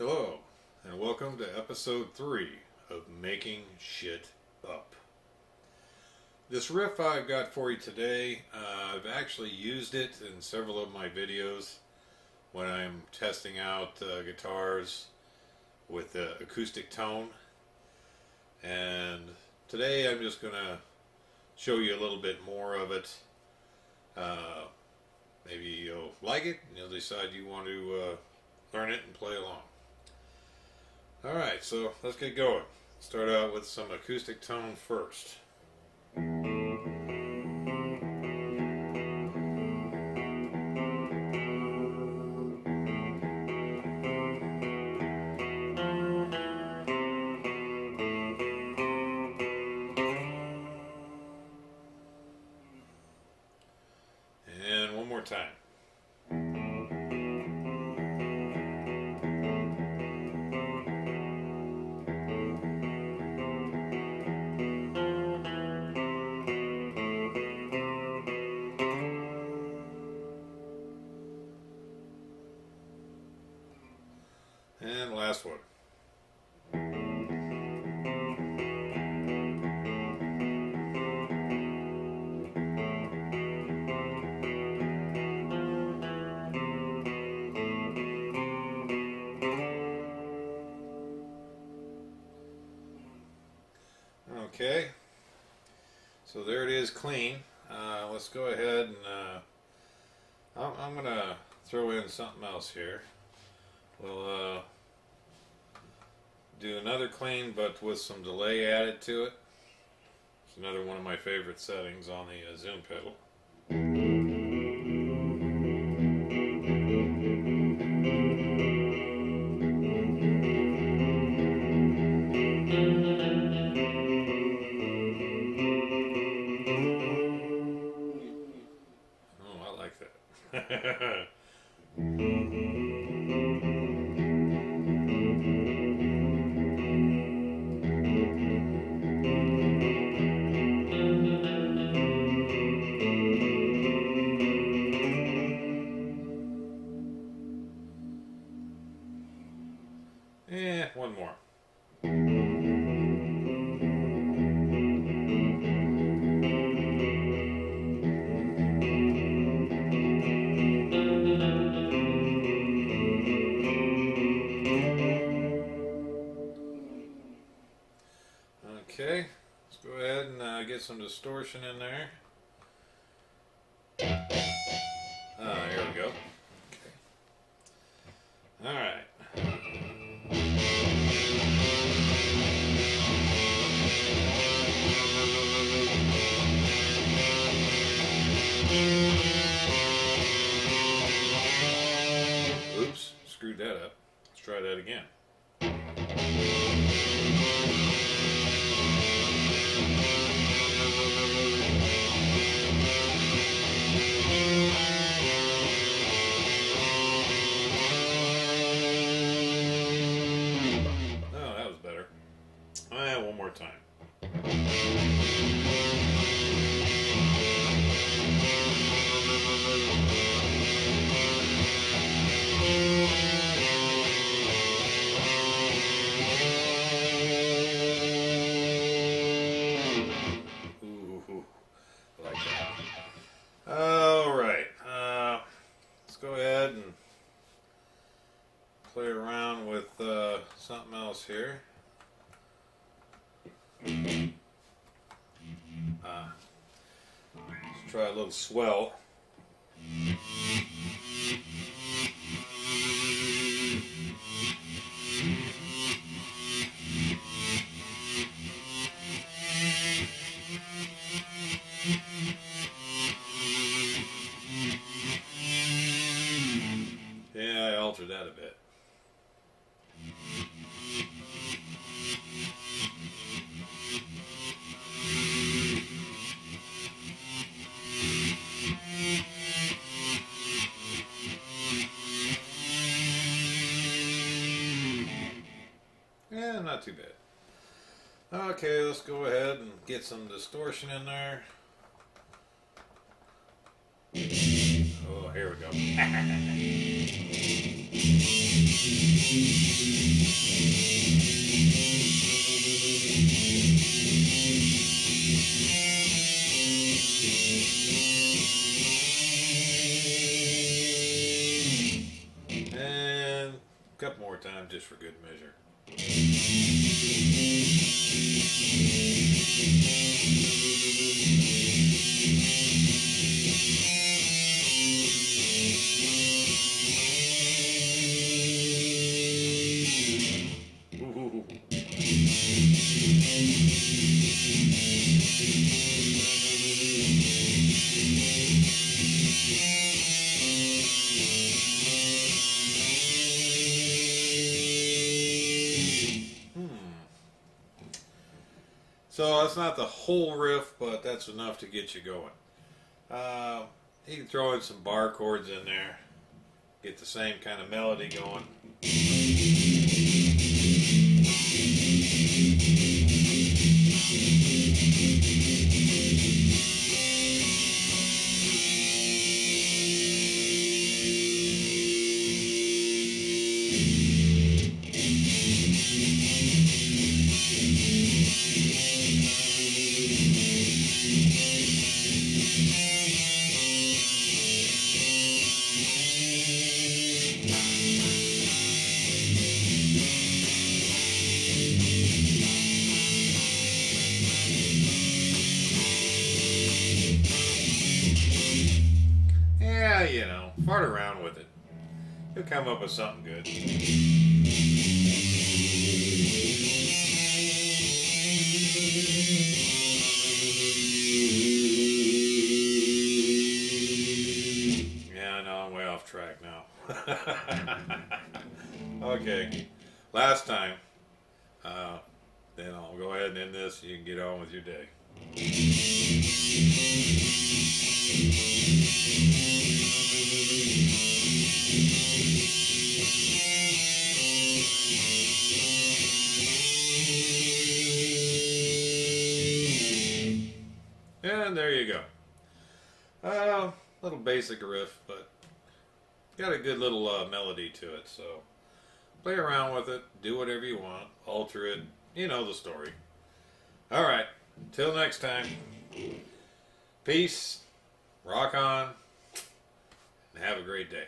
Hello, and welcome to episode 3 of Making Shit Up. This riff I've got for you today, uh, I've actually used it in several of my videos when I'm testing out uh, guitars with the acoustic tone. And today I'm just going to show you a little bit more of it. Uh, maybe you'll like it and you'll decide you want to uh, learn it and play along. Alright, so let's get going. Start out with some acoustic tone first. And one more time. So there it is clean. Uh, let's go ahead and uh, I'm, I'm going to throw in something else here. We'll uh, do another clean but with some delay added to it. It's another one of my favorite settings on the uh, zoom pedal. Distortion in there. Ah, here we go. Okay. All right. Oops, screwed that up. Let's try that again. All right. Uh, let's go ahead and play around with uh, something else here. Uh, let's try a little swell. Not too bad. Okay, let's go ahead and get some distortion in there. Oh, here we go. and a couple more times just for good measure. Thank you. So that's not the whole riff, but that's enough to get you going. Uh, you can throw in some bar chords in there, get the same kind of melody going. Yeah, you know, fart around with it. You'll come up with something good. Yeah, know, I'm way off track now. okay, last time. Uh, then I'll go ahead and end this. You can get on with your day. Basic riff, but got a good little uh, melody to it. So play around with it, do whatever you want, alter it. You know the story. All right. Till next time. Peace. Rock on. And have a great day.